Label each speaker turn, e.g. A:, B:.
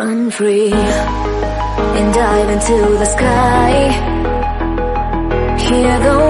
A: Run free and dive into the sky. Hear the